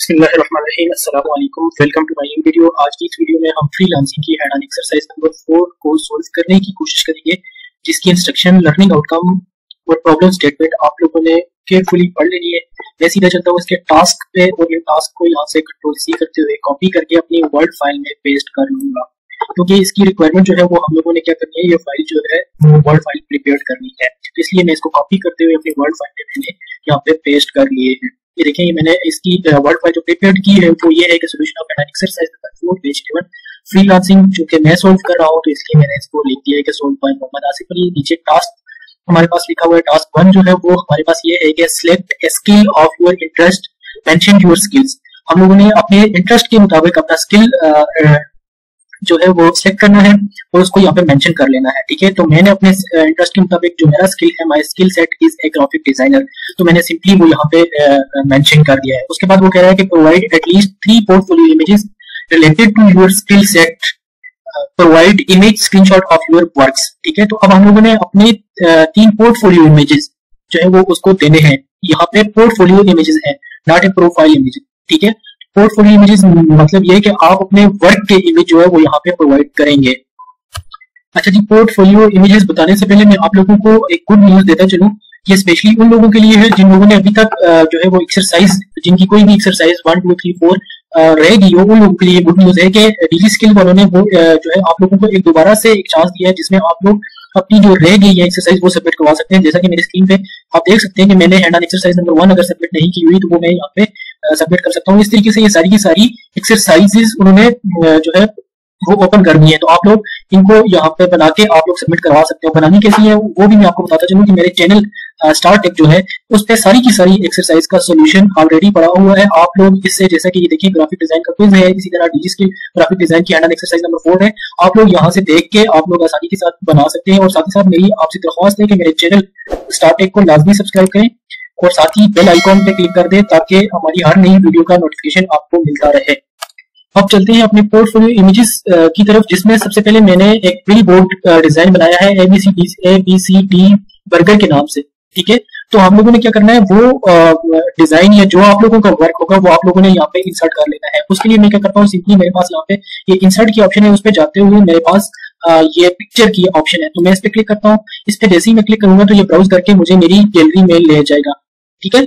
Welcome to my video आज की इस वीडियो में हम फ्रीलांसिंग की head on exercise number four को सोल्व करने की कोशिश करेंगे, जिसकी इंस्ट्रक्शन लर्निंग आउटकम और प्रॉब्लम स्टेटमेंट आप लोगों ने केयरफुली पढ़ लेनी है। मैं सीधा चलता हूँ इसके टास्क पे और ये टास्क को यहाँ से कंट्रोल सी करते हुए कॉपी करके अपनी वर्ड फ़ाइल में पेस्ट कर लूँगा। क्योंकि तो इसकी रिक्वायरमेंट जो है वो हम लोगों ने क्या करनी है, ये फ़ाइल जो है वर्ड फ़ाइल प्रिपेयर करनी है। इसलिए मैं इसको कॉपी करते हुए अपनी वर्ड फ़ाइल में मैंने यहाँ पे पेस्ट कर लिए हैं। ये देखें, ये मैंने इसकी वर्ड फ़ाइल जो प्रिपेयर की है, वो ये है कि solution of an exercise number 4 page 11 freelancing जो कि मैं सॉल्व कर रहा हूँ तो इसलिए मैंने इसको लिख दिया है कि सॉल्व बाय मोहम्मद आसिफ अली नीचे टास्क हमारे पास लिखा हुआ है टास्क 1 जो है वो हमारे पास ये है कि select skill of your interest mention your skills हम लोगों ने अपने इंटरेस्ट के मुताबिक अपना स्किल जो है वो सिलेक्ट करना है और उसको यहाँ पे मेंशन कर लेना है, ठीक है? तो मैंने अपने इंटरेस्ट के मुताबिक जो मेरा स्किल है my skill set is a graphic designer तो मैंने सिंपली वो यहाँ पे मेंशन कर दिया है। उसके बाद वो कह रहा है कि provide at least three portfolio images related to your skill set provide image screenshot of your works ठीक है? तो अब हम लोगों ने अपने तीन पोर्टफोलियो इमेजेस जो है वो उसको देने हैं। यहाँ पे पोर्टफोलियो इमेजेस है नॉट ए प्रोफ़ाइल इमेज ठीक है? पोर्टफोलियो इमेजेस मतलब ये है कि आप अपने वर्क के इमेज जो है वो यहाँ पे प्रोवाइड करेंगे। अच्छा जी पोर्टफोलियो इमेजेस बताने से पहले मैं आप लोगों को एक गुड न्यूज़ देता चलूँ ये स्पेशली उन लोगों के लिए है जिन लोगों ने अभी तक जो है वो एक्सरसाइज जिनकी कोई भी exercise one two three four रहेगी वो उन लोगों के लिए गुड न्यूज़ है कि डिजी स्किल वालों ने वो जो है आप लोगों को एक दोबारा से एक चांस दिया है जिसमें आप लोग अपनी जो रह गई है एक्सरसाइज वो सबमिट करवा सकते हैं। जैसा कि मेरी स्क्रीन पे आप देख सकते हैं कि मैंने hand on exercise number one अगर सबमिट नहीं की हुई तो वो मैं यहाँ पे सबमिट कर सकता हूँ। इस तरीके से ये सारी की सारी एक्सरसाइजेस उन्होंने जो है, वो ओपन करनी है। तो आप लोग इनको यहाँ पे बना के आप लोग सबमिट करवा सकते हो। बनानी कैसी है, वो भी मैं आपको बताता चलूँ कि मेरे चैनल स्टार टेक जो है, उस पर सारी की सारी एक्सरसाइज का सोल्यूशन ऑलरेडी पड़ा हुआ है। आप लोग इससे, जैसा कि ये देखिए ग्राफिक डिज़ाइन का क्विज है, इसी तरह डिजिस की ग्राफिक डिज़ाइन की hands on exercise number four है। आप लोग यहाँ से देख के आप लोग आसानी के साथ बना सकते हैं। और साथ ही साथ मेरी आपसे दरख्वास्त है कि मेरे चैनल स्टार टेक को लाजमी सब्सक्राइब करें। और साथ ही बेल आइकॉन पे क्लिक कर दें ताकि हमारी हर नई वीडियो का नोटिफिकेशन आपको मिलता रहे। अब चलते हैं अपने पोर्टफोलियो इमेजेस की तरफ़, जिसमें सबसे पहले मैंने एक बिल बोर्ड डिज़ाइन बनाया है ABC A B C D burger के नाम से, ठीक है? तो हम लोगों ने क्या करना है, वो डिज़ाइन या जो आप लोगों का वर्क होगा, वो आप लोगों ने यहाँ पे इंसर्ट कर लेना है। उसके लिए मैं क्या करता हूँ सिंपली मेरे पास यहाँ पे ये इंसर्ट की ऑप्शन है, उस पर जाते हुए मेरे पास ये पिक्चर की ऑप्शन है। तो मैं इस पर क्लिक करता हूँ, इस पर जैसे ही मैं क्लिक करूँगा तो ये ब्राउज करके मुझे मेरी गैलरी में ले जाएगा। ठीक है?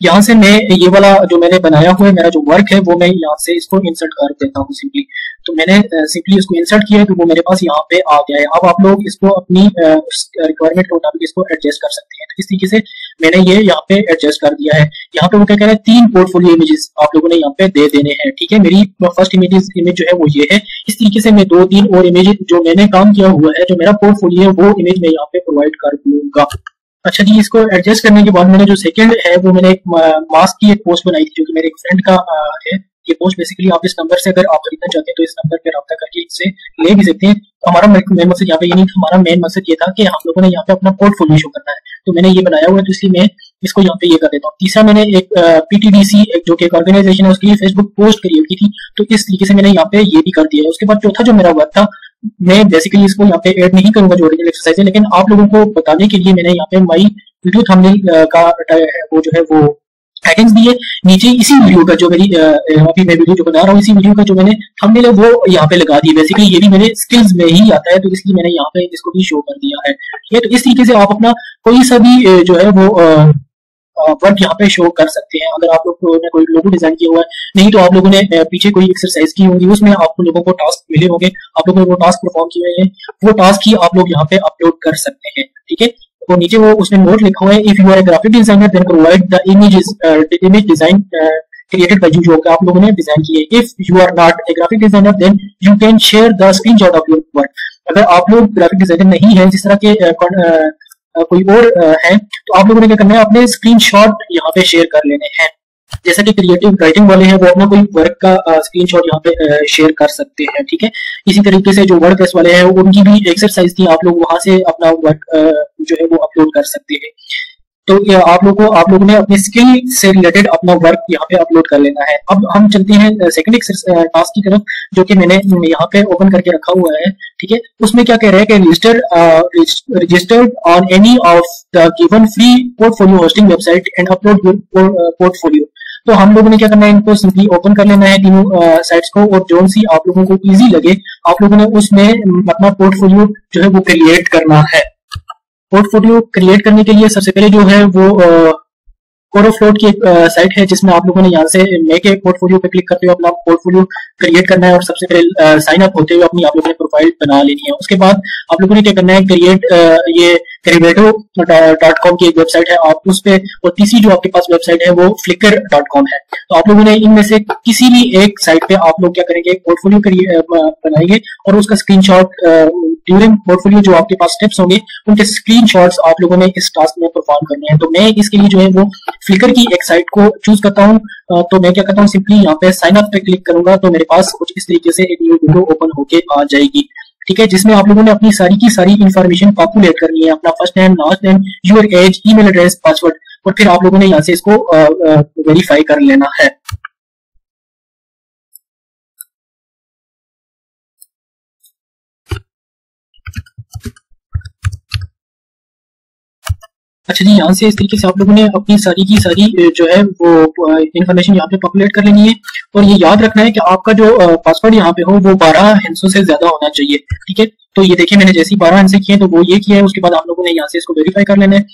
यहाँ से मैं ये वाला जो मैंने बनाया हुआ है, मेरा जो वर्क है, वो मैं यहाँ से इसको इंसर्ट कर देता हूँ सिंपली तो मैंने सिंपली इसको इंसर्ट किया है तो वो मेरे पास यहाँ पे आ गया है। अब आप लोग इसको अपनी रिक्वायरमेंट के मुताबिक इसको एडजस्ट कर सकते हैं। तो इस तरीके से मैंने ये यहाँ पे एडजस्ट कर दिया है। यहाँ पे वो क्या कह रहे हैं? तीन पोर्टफोलियो इमेजेस आप लोगों ने यहाँ पे दे देने हैं, ठीक है? मेरी फ़र्स्ट इमेज इमेज जो है वो ये है। इस तरीके से मैं दो, तीन और इमेज जो मैंने काम किया हुआ है, जो मेरा पोर्टफोलियो है, वो इमेज मैं यहाँ पे प्रोवाइड कर दूँगा। अच्छा जी, इसको एडजस्ट करने के बाद मैंने जो सेकंड है, वो मैंने एक मास्क की एक पोस्ट बनाई थी, जो कि मेरे एक फ्रेंड का है। ये पोस्ट बेसिकली आप इस नंबर से अगर आप खरीदना चाहते हैं तो इस नंबर पर रब्ता करके इससे ले भी सकते हैं। तो हमारा मेन मकसद यहाँ पे ये नहीं, हमारा मेन मकसद ये था कि हम लोगों ने यहाँ पे अपना पोर्टफोलियो शो करना है। तो मैंने ये बनाया हुआ है तो इसलिए मैं इसको यहाँ पे ये कर देता हूँ। तीसरा मैंने एक पीटीडीसी जो कि एक ऑर्गेनाइजेशन है, उसके लिए फेसबुक पोस्ट क्रिएट की थी। तो इस तरीके से मैंने यहाँ पे ये भी कर दिया उसके बाद चौथा जो मेरा वर्क था, मैं बेसिकली इसको यहाँ पे ऐड नहीं करूँगा जो ओरिजिनल एक्सरसाइज है, लेकिन आप लोगों को बताने के लिए मैंने यहाँ पे माई वीडियो थंबनेल का वो जो है वो टैगिंग्स दिए। नीचे इसी वीडियो का जो मेरी अभी मैं वीडियो जो बना रहा हूँ, इसी वीडियो का जो मैंने थंबनेल है, वो यहाँ पे लगा दिया बेसिकली ये भी मेरे स्किल्स में ही आता है तो इसलिए मैंने यहाँ पे इसको भी शो कर दिया है। है तो इस तरीके से आप अपना कोई सा भी जो है वो वर्क यहाँ पे शो कर सकते हैं। अगर आप लोग ने कोई लोगो डिज़ाइन किया हुआ है, नहीं तो आप लोगों ने पीछे कोई एक्सरसाइज की होगी, उसमें आपको लोगों को टास्क मिले होंगे। आप लोगों ने वो टास्क परफॉर्म किए हैं। वो टास्क ही आप लोग यहाँ पे अपलोड कर सकते हैं, ठीक है? तो नीचे वो, उसमें नोट लिखा हुआ है if you are graphic designer then provide the images image design created by you जो आप लोगों ने डिज़ाइन किए if you are not a graphic designer then you can share the screenshot of your work अगर आप लोग graphic designer नहीं है, जिस तरह के कोई और है तो आप लोगों ने क्या करना है, अपने स्क्रीन शॉट यहाँ पे शेयर कर लेने हैं। जैसा कि क्रिएटिव राइटिंग वाले हैं, वो अपना कोई वर्क का स्क्रीन शॉट यहाँ पे शेयर कर सकते हैं, ठीक है? इसी तरीके से जो वर्ड वाले हैं, उनकी भी एक्सरसाइज थी, आप लोग वहाँ से अपना वर्क जो है वो अपलोड कर सकते हैं। तो आप लोगों को आप लोगों ने अपने स्किल से रिलेटेड अपना वर्क यहाँ पे अपलोड कर लेना है। अब हम चलते हैं सेकंड टास्क की तरफ़, जो कि मैंने यहाँ पे ओपन करके रखा हुआ है, ठीक है? उसमें क्या कह रहे हैं कि register registered on any of the given free portfolio hosting website and upload portfolio तो हम लोगों ने क्या करना है, इनको सिंपली ओपन कर लेना है तीनों साइट्स को, और जो सी आप लोगों को इजी लगे, आप लोगों ने उसमें अपना पोर्टफोलियो जो है वो क्रिएट करना है। पोर्टफोलियो क्रिएट करने के लिए सबसे पहले जो है वो कोरोफ्लोट की एक साइट है जिसमें आप लोगों ने यहाँ से मेक ए पोर्टफोलियो पे क्लिक करते हुए अपना पोर्टफोलियो क्रिएट करना है और सबसे पहले साइन अप होते हुए अपनी आप लोगों ने प्रोफ़ाइल बना लेनी है। उसके बाद आप लोगों ने क्या करना है क्रिएट ये क्रिवेटो डॉट कॉम की एक वेबसाइट है आप उस पर और तीसरी जो आपके पास वेबसाइट है, वो फ्लिकर डॉट कॉम है। तो आप लोगों ने इनमें से किसी भी एक साइट पे आप लोग क्या करेंगे पोर्टफोलियो बनाएँगे, और उसका स्क्रीनशॉट ड्यूरिंग पोर्टफोलियो जो आपके पास स्टेप्स होंगे, उनके स्क्रीनशॉट्स आप लोगों ने इस टास्क में परफॉर्म करने हैं। तो मैं इसके लिए जो है, वो फ्लिकर की एक साइट को चूज़ करता हूँ। तो मैं क्या करता हूँ सिंपली यहाँ पे साइन अप पे क्लिक करूँगा तो मेरे पास कुछ इस तरीके से एक न्यू विंडो ओपन होके आ जाएगी। ठीक है, जिसमें आप लोगों ने अपनी सारी की सारी इन्फॉर्मेशन पॉपुलेट करनी है, अपना first name last name your age email address password और फिर आप लोगों ने यहाँ से इसको वेरीफाई कर लेना है। अच्छा जी, यहाँ से इस तरीके से आप लोगों ने अपनी सारी की सारी जो है, वो इन्फॉर्मेशन यहाँ पे पॉपुलेट कर लेनी है। और ये याद रखना है कि आपका जो पासवर्ड यहाँ पे हो, वो बारह हिंसों से ज़्यादा होना चाहिए, ठीक है? तो ये देखिए, मैंने जैसे ही बारह हिंसे किए तो वो ये किया है उसके बाद आप लोगों ने यहाँ से इसको वेरीफाई कर लेना है।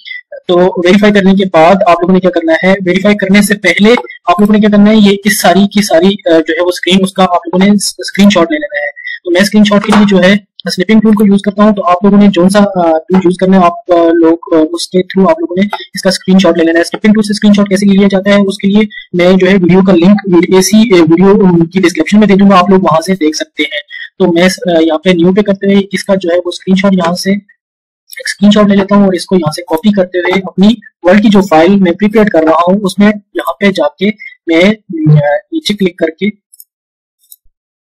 तो वेरीफाई करने के बाद आप लोगों ने क्या करना है वेरीफाई करने से पहले आप लोगों ने क्या करना है, ये इस सारी की सारी जो है, वो स्क्रीन उसका आप लोगों ने स्क्रीन ले लेना है। तो मैं स्क्रीन के लिए जो है स्निपिंग टूल को यूज़ करता हूँ तो आप लोगों ने जो सा टूल यूज़ करना है, आप लोग उसके थ्रू आप लोगों ने इसका स्क्रीनशॉट ले लेना है। स्निपिंग टूल से स्क्रीनशॉट कैसे लिया जाता है, उसके लिए मैं जो है वीडियो का लिंक एसी वीडियो की डिस्क्रिप्शन में दे दूँगा, आप लोग वहाँ से देख सकते हैं। तो मैं यहाँ पे न्यू पे करते हुए इसका जो है वो स्क्रीनशॉट यहाँ से स्क्रीनशॉट ले लेता हूँ और इसको यहाँ से कॉपी करते हुए अपनी वर्ल्ड की जो फ़ाइल मैं प्रिपेयर कर रहा हूँ, उसमें यहाँ पे जाके मैं नीचे क्लिक करके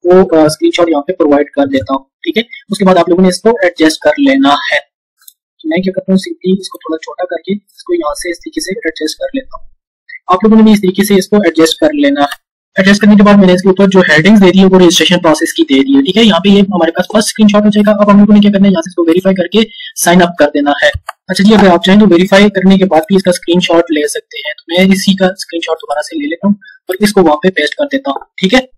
वो स्क्रीनशॉट यहाँ पे प्रोवाइड कर देता हूँ, ठीक है? उसके बाद आप लोगों ने इसको एडजस्ट कर लेना है। मैं क्या करता हूँ सिंपली इसको थोड़ा छोटा करके इसको यहाँ से इस तरीके से एडजस्ट कर लेता हूँ। आप लोगों ने भी इस तरीके से इसको एडजस्ट कर लेना है। एडजस्ट करने के बाद मैंने इसके ऊपर जो हेडिंग्स दे दी है, वो रजिस्ट्रेशन प्रोसेस की दे दी है, ठीक है? यहाँ पे ये हमारे पास फ़र्स्ट स्क्रीनशॉट हो जाएगा। अब हम लोगों ने क्या करना है, यहाँ से इसको वेरीफाई करके साइन अप कर देना है। अच्छा जी, अगर आप चाहें तो वेरीफाई करने के बाद भी इसका स्क्रीनशॉट ले सकते हैं। तो मैं इसी का स्क्रीनशॉट दोबारा से ले लेता हूँ और इसको वहाँ पे पेस्ट कर देता हूँ, ठीक है?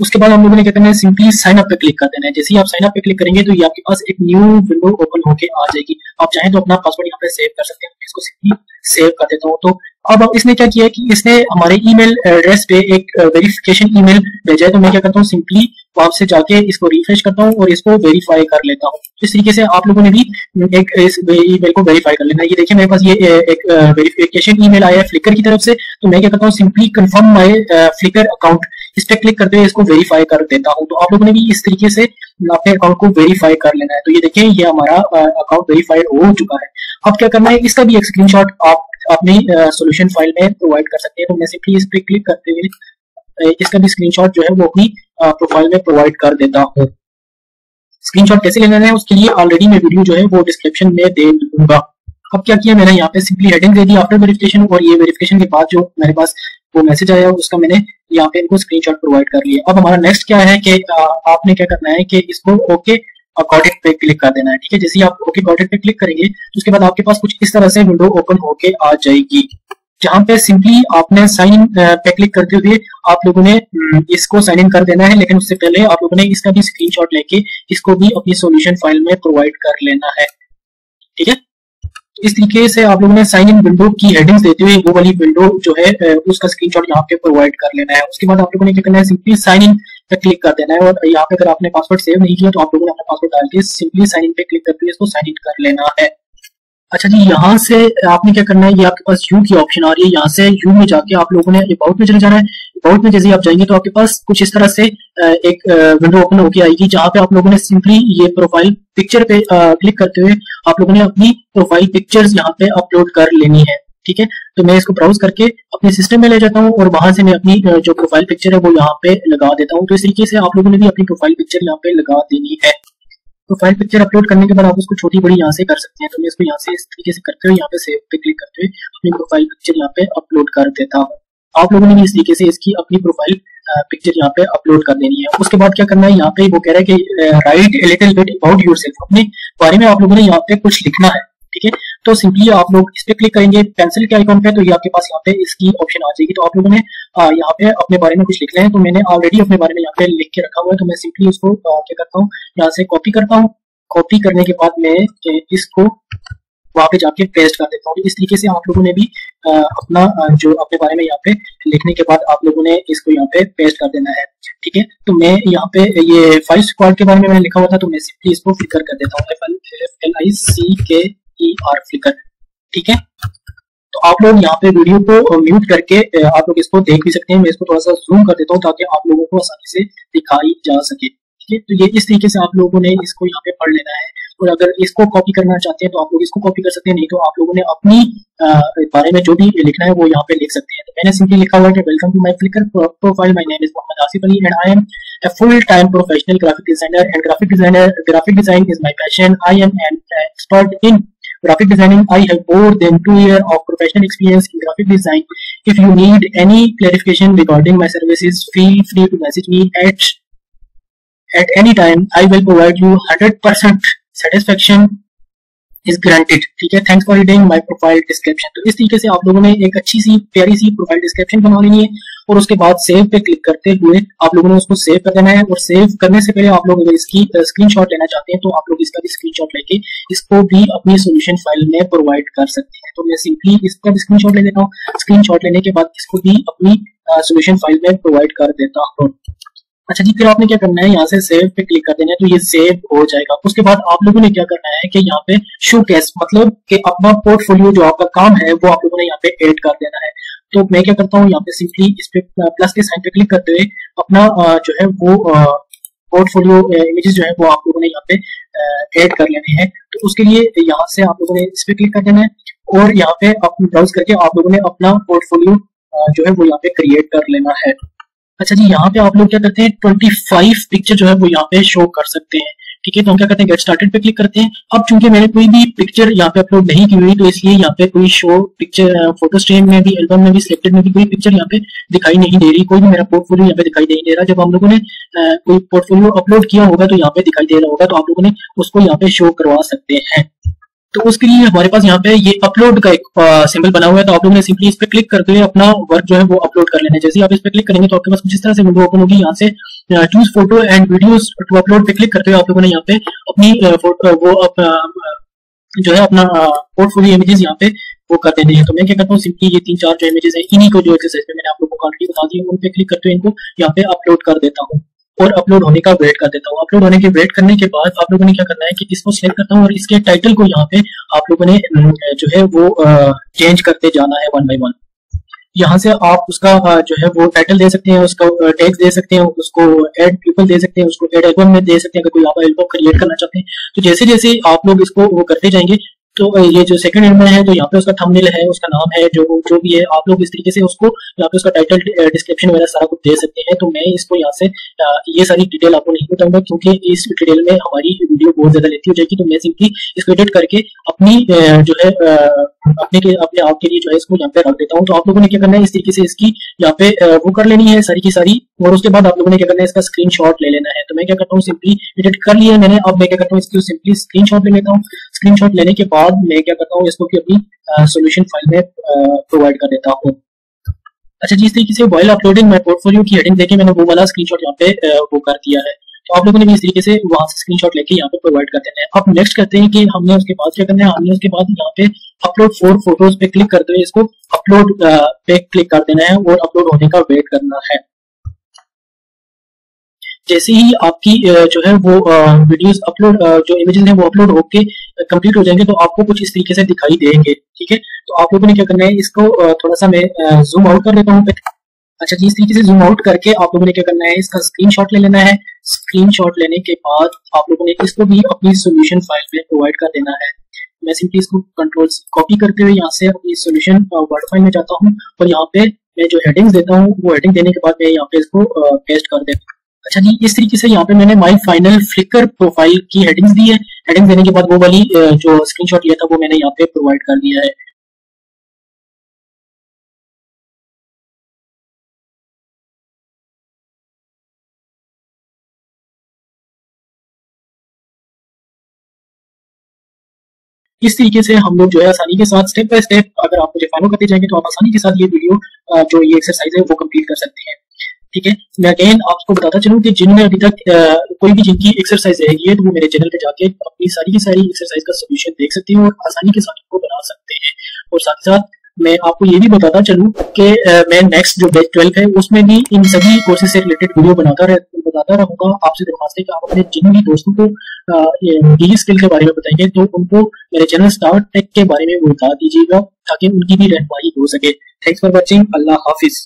उसके बाद हम लोगों ने क्या करना है सिंपली साइन अप पे क्लिक कर देना है। जैसे ही आप साइन अप पे क्लिक करेंगे तो ये आपके पास एक न्यू विंडो ओपन होके आ जाएगी। आप चाहें तो अपना पासवर्ड यहाँ पे सेव कर सकते हैं। इसको सिंपली सेव कर देता हूँ। तो अब इसने क्या किया कि इसने हमारे ईमेल एड्रेस पे एक वेरिफिकेशन ईमेल भेजा है। तो मैं क्या करता हूँ सिंपली वहाँ से जाके इसको रिफ्रेश करता हूँ और इसको वेरीफाई कर लेता हूँ। इस तरीके से आप लोगों ने भी एक इस ईमेल को वेरीफाई कर लेना ये देखिए, मेरे पास ये एक वेरिफिकेशन ईमेल आया है फ्लिकर की तरफ़ से। तो मैं क्या करता हूँ simply confirm my Flickr account इस पर क्लिक करते हुए इसको वेरीफाई कर देता हूँ। तो आप लोगों ने भी इस तरीके से अपने अकाउंट को वेरीफाई कर लेना है। तो ये देखिए, ये हमारा अकाउंट वेरीफाइड हो चुका है। अब क्या करना है, इसका भी एक स्क्रीनशॉट आप अपनी सोल्यूशन फ़ाइल में प्रोवाइड कर सकते हैं। तो मैं सिंपली इस पर क्लिक करते हुए इसका भी स्क्रीनशॉट जो है वो अपनी प्रोफ़ाइल में प्रोवाइड कर देता हूँ। स्क्रीनशॉट कैसे लेना है, उसके लिए ऑलरेडी मैं वीडियो जो है, वो डिस्क्रिप्शन में दे दूँगा। अब क्या किया मैंने, यहाँ पे सिंपली हेडिंग दे दी आफ्टर वेरिफिकेशन और ये वेरिफिकेशन के बाद जो मेरे पास वो मैसेज आया, उसका मैंने यहाँ पे इनको स्क्रीनशॉट प्रोवाइड कर लिया। अब हमारा नेक्स्ट क्या है कि आपने क्या करना है कि इसको ओके गॉडेट पे क्लिक कर देना है, ठीक है? जैसे आप ओके गॉडेट पे क्लिक करेंगे तो उसके बाद आपके पास कुछ इस तरह से विंडो ओपन होके आ जाएगी। जहाँ पे सिंपली आपने साइन पे क्लिक करते हुए आप लोगों ने इसको साइन इन कर देना है, लेकिन उससे पहले आप लोगों ने इसका भी स्क्रीनशॉट लेके इसको भी अपनी सॉल्यूशन फ़ाइल में प्रोवाइड कर लेना है। ठीक है? इस तरीके से आप लोगों ने साइन इन विंडो की हेडिंग्स देते हुए वो वाली विंडो जो है उसका स्क्रीनशॉट यहाँ पे प्रोवाइड कर लेना है। उसके बाद आप लोगों ने क्या करना है सिंपली साइन इन पे क्लिक कर देना है। और यहाँ पे अगर आपने पासवर्ड सेव नहीं किया तो आप लोगों ने अपना पासवर्ड डाल के सिंपली साइन इन पे क्लिक करके इसको साइन इन कर लेना है। अच्छा जी, यहाँ से आपने क्या करना है? ये आपके पास यू की ऑप्शन आ रही है। यहाँ से यू में जाके आप लोगों ने अबाउट में चले जाना है। अबाउट में जैसे आप जाएँगे तो आपके पास कुछ इस तरह से एक विंडो ओपन होकर आएगी, जहाँ पे आप लोगों ने सिंपली ये प्रोफ़ाइल पिक्चर पे क्लिक करते हुए आप लोगों ने अपनी प्रोफ़ाइल पिक्चर्स यहाँ पे अपलोड कर लेनी है। ठीक है? तो मैं इसको ब्राउज करके अपने सिस्टम में ले जाता हूँ और वहाँ से मैं अपनी जो प्रोफ़ाइल पिक्चर है वो यहाँ पे लगा देता हूँ। तो इस तरीके से आप लोगों ने भी अपनी प्रोफ़ाइल पिक्चर यहाँ पे लगा देनी है। तो फ़ाइल पिक्चर अपलोड करने के बाद आप उसको छोटी बड़ी यहाँ से कर सकते हैं। तो मैं इसको यहाँ से इस तरीके से करते हुए यहाँ पे सेव पे क्लिक करते हुए अपनी प्रोफ़ाइल पिक्चर यहाँ पे अपलोड कर देता हूँ। आप लोगों ने भी इस तरीके से इसकी अपनी प्रोफ़ाइल पिक्चर यहाँ पे अपलोड कर देनी है। उसके बाद क्या करना है? यहाँ पे वो कह रहा है कि write little bit about your अपने बारे में आप लोगों ने यहाँ पे कुछ लिखना है। ठीक है? तो सिंपली आप लोग इस पे क्लिक करेंगे पेंसिल के आइकॉन पे तो ये आपके पास यहाँ पे इसकी ऑप्शन आ जाएगी। तो आप लोगों ने यहाँ पे अपने बारे में कुछ लिखना है तो मैंने ऑलरेडी अपने बारे में यहाँ पे लिख के रखा हुआ है। तो मैं सिंपली इसको क्या करता हूँ, यहाँ से कॉपी करता हूँ। कॉपी करने के बाद मैं इसको वहाँ पे जाके पेस्ट कर देता हूँ। इस तरीके से आप लोगों ने भी अपना जो अपने बारे में यहाँ पे लिखने के बाद आप लोगों ने इसको यहाँ पे पेस्ट कर देना है। ठीक है? तो मैं यहाँ पे, ये फाइव स्क्वाड के बारे में मैंने लिखा हुआ था तो मैं सिंपली इसको फिकर कर देता हूँ। एल आई सी के ई आर फ्लिकर ठीक है? तो आप लोग यहाँ पे वीडियो को म्यूट करके आप लोग इसको देख भी सकते हैं। मैं इसको थोड़ा सा जूम कर देता हूँ ताकि आप लोगों को आसानी से दिखाई जा सके, ठीक है? तो ये इस तरीके से आप लोगों ने इसको यहाँ पे पढ़ लेना है। और अगर इसको कॉपी करना चाहते हैं तो आप लोग इसको कॉपी कर सकते हैं, नहीं तो आप लोगों ने अपनी बारे में जो भी लिखना है वो यहाँ पे लिख सकते हैं। तो मैंने सिंपली लिखा हुआ है welcome to my Flickr profile my name is Mohammad Asif Ali and I am a full-time professional graphic designer and graphic designer. Graphic design is my passion. I am an expert in graphic designing. I have more than two years of professional experience in graphic design. If you need any clarification regarding my services, feel free to message me at at any time. I will provide you 100% satisfaction is granted ठीक है? Thanks for reading my profile description तो इस तरीके से आप लोगों ने एक अच्छी सी, प्यारी सी प्रोफ़ाइल डिस्क्रिप्शन बना लेनी है और उसके बाद सेव पे क्लिक करते हुए आप लोगों ने उसको सेव कर देना है और सेव करने से पहले आप लोग अगर इसकी स्क्रीनशॉट लेना चाहते हैं तो आप लोग इसका भी स्क्रीनशॉट लेके इसको भी अपनी सोल्यूशन फ़ाइल में प्रोवाइड कर सकते हैं। तो मैं सिंपली इसका भी स्क्रीनशॉट ले देता हूँ। स्क्रीनशॉट लेने के बाद इसको भी अपनी सोल्यूशन फ़ाइल में प्रोवाइड कर देता हूँ। अच्छा जी, फिर आपने क्या करना है? यहाँ से सेव पे क्लिक कर देना है तो ये सेव हो जाएगा। उसके बाद आप लोगों ने क्या करना है कि यहाँ पे शो केस मतलब कि अपना पोर्टफोलियो जो आपका काम है, वो आप लोगों ने यहाँ पे एड कर देना है। तो मैं क्या करता हूँ, यहाँ पे सिंपली इस पे प्लस के साइन पे क्लिक करते हुए अपना जो है वो पोर्टफोलियो इमेजेस जो है वो आप लोगों ने यहाँ पे एड कर लेने हैं। तो उसके लिए यहाँ से आप लोगों ने इस पे क्लिक कर देना है और यहाँ पे आप ब्राउज करके आप लोगों ने अपना पोर्टफोलियो जो है वो यहाँ पे क्रिएट कर लेना है। अच्छा जी, यहाँ पे आप लोग क्या करते हैं ट्वेंटी फाइव पिक्चर जो है वो यहाँ पे शो कर सकते हैं, ठीक है? तो हम क्या करते हैं गेट स्टार्टेड पे क्लिक करते हैं। अब चूँकि मैंने कोई भी पिक्चर यहाँ पे अपलोड नहीं की हुई तो इसलिए यहाँ पे कोई शो पिक्चर फ़ोटो स्ट्रीम में भी एल्बम में भी सिलेक्टेड में भी कोई पिक्चर यहाँ पे दिखाई नहीं दे रही। कोई भी मेरा पोर्टफोलियो यहाँ पे दिखाई नहीं दे रहा। जब हम लोगों ने कोई पोर्टफोलियो अपलोड किया होगा तो यहाँ पे दिखाई दे रहा होगा तो आप लोगों ने उसको यहाँ पे शो करवा सकते हैं। तो उसके लिए हमारे पास यहाँ पे ये अपलोड का एक सिंबल बना हुआ है। तो आप लोगों ने सिंपली इस पर क्लिक करके अपना वर्क जो है वो अपलोड कर लेना है। जैसे आप इस पर क्लिक करेंगे तो आपके पास कुछ इस तरह से विंडो ओपन होगी यहाँ से choose photo and videos to upload पे क्लिक करते हुए आप लोगों ने यहाँ पे अपनी वो अप, जो है अपना पोर्टफोलियो इमेजेस यहाँ पे वो कर देने हैं। तो मैं क्या करता हूँ सिंपली ये तीन चार जो इमेजेस है इन्हीं को जो एक्सरसाइज में मैंने आप लोगों को ऑलरेडी बता उन क्लिक करते हुए इनको यहाँ पे अपलोड कर देता हूँ। और अपलोड होने का वेट कर देता हूँ। अपलोड होने के वेट करने के बाद आप लोगों ने क्या करना है कि इसको सिलेक्ट करता हूँ और इसके टाइटल को यहाँ पे आप लोगों ने जो है वो चेंज करते जाना है वन बाई वन यहाँ से आप उसका जो है वो टाइटल दे सकते हैं, उसका टैग दे सकते हैं, उसको एड पीपल दे सकते हैं, उसको एड एल्बम में दे सकते हैं। अगर कोई आप एल्बम क्रिएट करना चाहते हैं तो जैसे जैसे आप लोग इसको वो करते जाएँगे तो ये जो सेकंड एंड में है तो यहाँ पे उसका थंबनेल है, उसका नाम है, जो जो भी है, आप लोग इस तरीके से उसको, यहाँ पे उसका टाइटल डिस्क्रिप्शन वगैरह सारा कुछ दे सकते हैं। तो मैं इसको यहाँ से ये सारी डिटेल आपको नहीं बताऊँगा, क्योंकि इस डिटेल में हमारी वीडियो बहुत ज़्यादा लेती हो जाएगी। तो मैं सिंपली इसको एडिट करके अपनी जो है अपने के, अपने आप के लिए जो है इसको यहाँ पे रख देता हूँ। तो आप लोगों ने क्या करना है, इस तरीके से इसकी यहाँ पे वो कर लेनी है सारी की सारी, और उसके बाद आप लोगों ने क्या करना है, इसका स्क्रीन ले लेना है। तो मैं क्या करता हूँ सिंपली एडिट कर लिया मैंने। अब मैं क्या करता हूँ, इसकी सिंपली स्क्रीन ले लेता हूँ। स्क्रीन लेने के बाद मैं क्या करता हूँ, इसको अपनी सोल्यूशन फ़ाइल में प्रोवाइड कर देता हूँ। अच्छा जी, इस तरीके से वाइल अपलोडिंग मैं पोर्टफोलियो की हेडिंग देके मैंने वो वाला स्क्रीनशॉट यहाँ पे वो कर दिया है। तो आप लोगों ने भी इस तरीके से वहाँ से स्क्रीनशॉट लेके यहाँ पे प्रोवाइड कर देना है। अब नेक्स्ट करते हैं कि हमने उसके बाद क्या करना है? हमने उसके बाद यहाँ पे अपलोड फोर फ़ोटोज़ पे क्लिक करते हुए इसको अपलोड पे क्लिक कर देना है और अपलोड होने का वेट करना है। जैसे ही आपकी जो है वो वीडियोस अपलोड जो इमेजेस हैं वो अपलोड होके कंप्लीट हो जाएँगे तो आपको कुछ इस तरीके से दिखाई देंगे, ठीक है? तो आप लोगों ने क्या करना है, इसको थोड़ा सा मैं जूम आउट कर देता हूँ अच्छा जी, इस तरीके से जूम आउट करके आप लोगों ने क्या करना है, इसका स्क्रीनशॉट ले लेना है। स्क्रीनशॉट लेने के बाद आप लोगों ने इसको भी अपनी सोल्यूशन फ़ाइल में प्रोवाइड कर देना है। मैं सिंपली इसको कंट्रोल कॉपी करते हुए यहाँ से अपनी सोल्यूशन वर्ड फ़ाइल में जाता हूँ और यहाँ पे मैं जो हेडिंग्स देता हूँ, वो हेडिंग देने के बाद मैं यहाँ पे इसको पेस्ट कर देता हूँ। अच्छा जी, इस तरीके से यहाँ पे मैंने माई फाइनल फ्लिकर प्रोफ़ाइल की हेडिंग्स दी है। हेडिंग देने के बाद वो वाली जो स्क्रीनशॉट लिया था वो मैंने यहाँ पे प्रोवाइड कर दिया है। इस तरीके से हम लोग जो है आसानी के साथ स्टेप बाय स्टेप अगर आप मुझे फॉलो करते जाएँगे तो आप आसानी के साथ ये वीडियो जो ये एक्सरसाइज है वो कंप्लीट कर सकते हैं। ठीक है? मैं अगेन आपको बताता चलूँ कि जिनमें अभी तक कोई भी जिनकी एक्सरसाइज रहेगी है तो वो मेरे चैनल पे जाके अपनी सारी की सारी एक्सरसाइज का सोल्यूशन देख सकते हैं और आसानी के साथ उनको बना सकते हैं। और साथ ही साथ मैं आपको ये भी बताता चलूँ कि मैं नेक्स्ट जो बैच ट्वेल्व है, उसमें भी इन सभी कोर्सेज से रिलेटेड वीडियो बनाता रह, बताता रहूँगा। आपसे दरखास्त है कि आप अपने जिन भी दोस्तों को डी स्किल के बारे में बताएँगे तो उनको मेरे चैनल स्टार्ट टेक के बारे में बता दीजिएगा, ताकि उनकी भी रहनुमाई हो सके। थैंक्स फॉर वॉचिंग अल्लाह हाफिज।